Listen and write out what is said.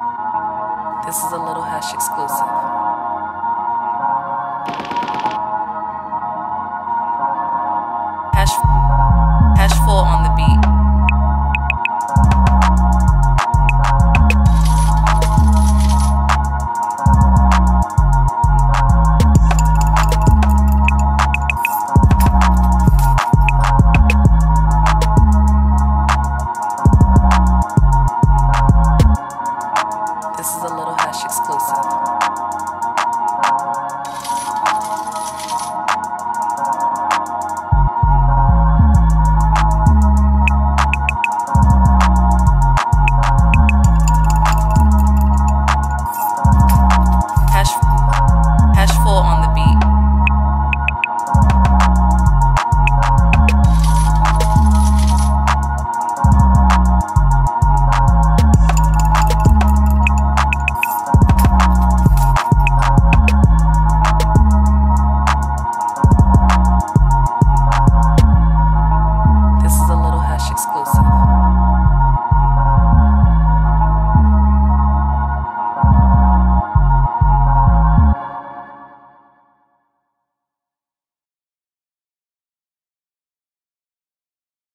This is a Little hash exclusive. Hash, hash full on the beat.